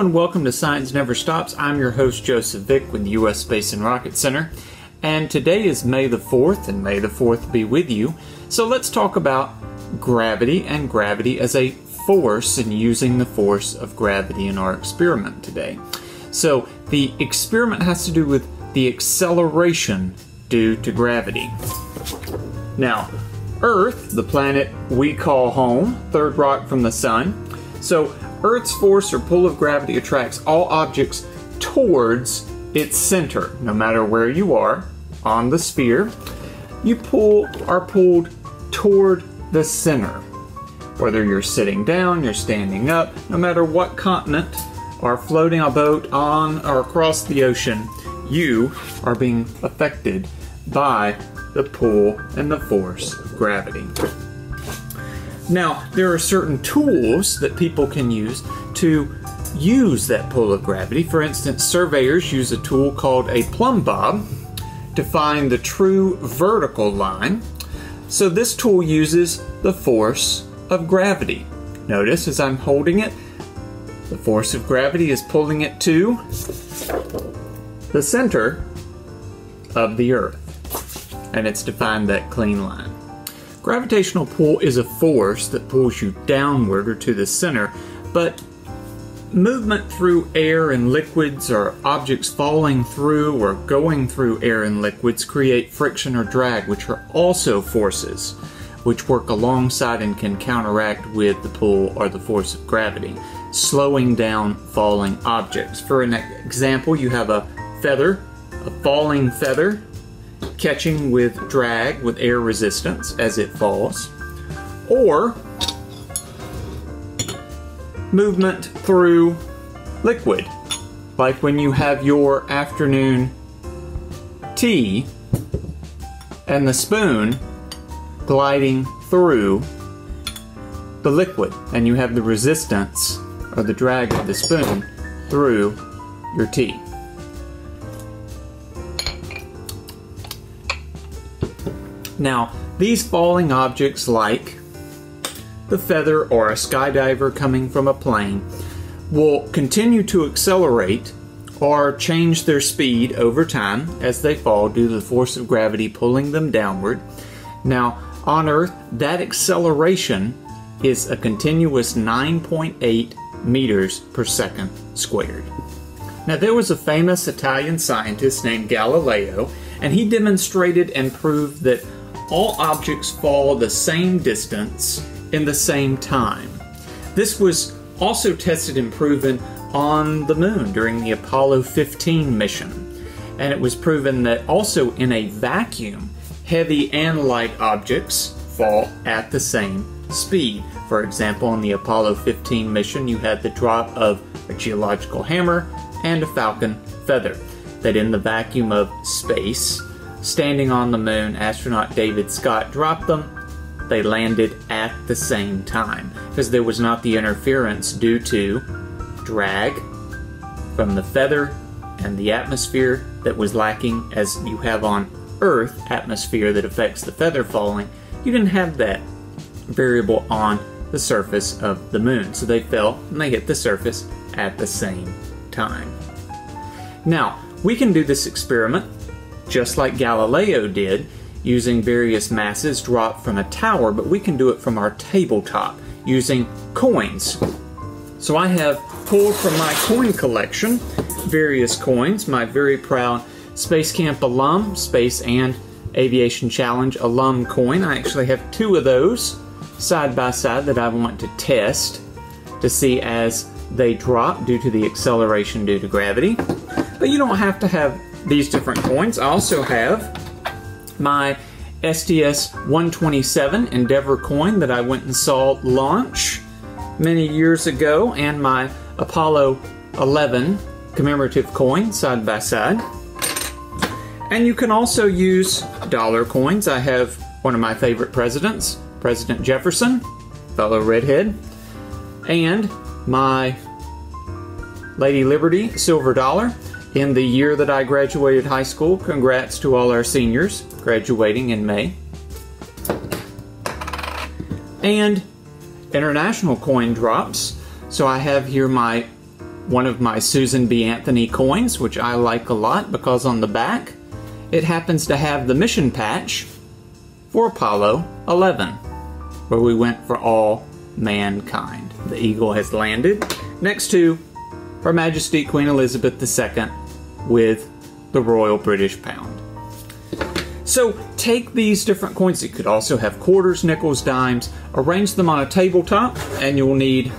and welcome to Science Never Stops. I'm your host Joseph Vick with the U.S. Space and Rocket Center, and today is May the 4th, and May the 4th be with you. So let's talk about gravity and gravity as a force and using the force of gravity in our experiment today. So the experiment has to do with the acceleration due to gravity. Now, Earth, the planet we call home, third rock from the sun. So Earth's force or pull of gravity attracts all objects towards its center, no matter where you are on the sphere. You pull are pulled toward the center. Whether you're sitting down, you're standing up, no matter what continent, or floating a boat on or across the ocean, you are being affected by the pull and the force of gravity. Now, there are certain tools that people can use to use that pull of gravity. For instance, surveyors use a tool called a plumb bob to find the true vertical line. So this tool uses the force of gravity. Notice as I'm holding it, the force of gravity is pulling it to the center of the Earth. And it's to find that clean line. Gravitational pull is a force that pulls you downward or to the center, but movement through air and liquids or objects falling through or going through air and liquids create friction or drag, which are also forces which work alongside and can counteract with the pull or the force of gravity, slowing down falling objects. For an example, you have a feather, a falling feather catching with drag with air resistance as it falls, or movement through liquid, like when you have your afternoon tea and the spoon gliding through the liquid, and you have the resistance or the drag of the spoon through your tea. Now, these falling objects like the feather or a skydiver coming from a plane will continue to accelerate or change their speed over time as they fall due to the force of gravity pulling them downward. Now, on Earth, that acceleration is a continuous 9.8 meters per second squared. Now, there was a famous Italian scientist named Galileo, and he demonstrated and proved that all objects fall the same distance in the same time. This was also tested and proven on the moon during the Apollo 15 mission. And it was proven that also in a vacuum, heavy and light objects fall at the same speed. For example, on the Apollo 15 mission, you had the drop of a geological hammer and a falcon feather. That in the vacuum of space, standing on the moon, astronaut David Scott dropped them. They landed at the same time because there was not the interference due to drag from the feather and the atmosphere that was lacking as you have on Earth atmosphere that affects the feather falling. You didn't have that variable on the surface of the moon. So they fell and they hit the surface at the same time. Now, we can do this experiment just like Galileo did, using various masses dropped from a tower, but we can do it from our tabletop using coins. So I have pulled from my coin collection various coins, my very proud Space Camp alum, Space and Aviation Challenge alum coin. I actually have two of those side by side that I want to test to see as they drop due to the acceleration due to gravity. But you don't have to have these different coins. I also have my STS 127 Endeavour coin that I went and saw launch many years ago, and my Apollo 11 commemorative coin side by side. And you can also use dollar coins. I have one of my favorite presidents, President Jefferson, fellow redhead, and my Lady Liberty silver dollar in the year that I graduated high school. Congrats to all our seniors graduating in May. And international coin drops. So I have here my one of my Susan B. Anthony coins, which I like a lot because on the back it happens to have the mission patch for Apollo 11, where we went for all mankind. The eagle has landed next to Her Majesty Queen Elizabeth II with the Royal British Pound. So take these different coins. You could also have quarters, nickels, dimes. Arrange them on a tabletop, and you'll need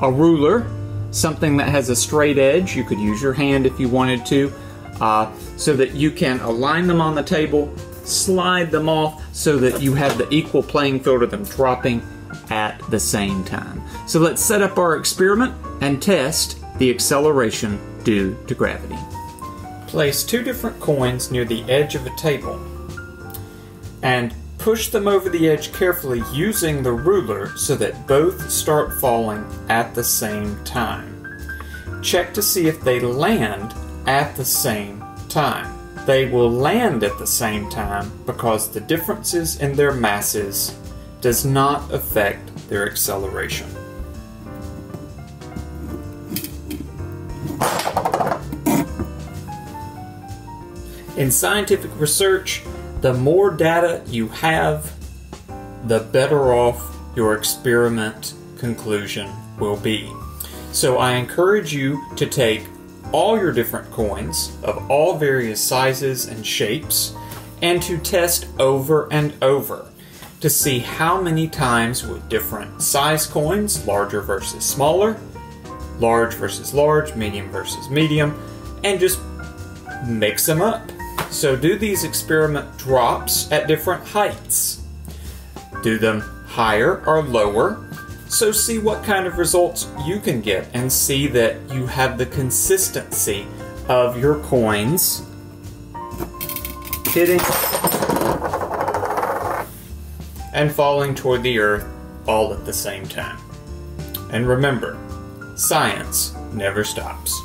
a ruler, something that has a straight edge. You could use your hand if you wanted to, uh, so that you can align them on the table, slide them off so that you have the equal playing field of them dropping at the same time. So let's set up our experiment and test the acceleration due to gravity. Place two different coins near the edge of a table and push them over the edge carefully using the ruler so that both start falling at the same time. Check to see if they land at the same time. They will land at the same time because the differences in their masses does not affect their acceleration. In scientific research, the more data you have, the better off your experiment conclusion will be. So I encourage you to take all your different coins of all various sizes and shapes and to test over and over to see how many times with different size coins, larger versus smaller, large versus large, medium versus medium, and just mix them up. So do these experiment drops at different heights. Do them higher or lower. So see what kind of results you can get and see that you have the consistency of your coins hitting and falling toward the earth all at the same time. And remember, science never stops.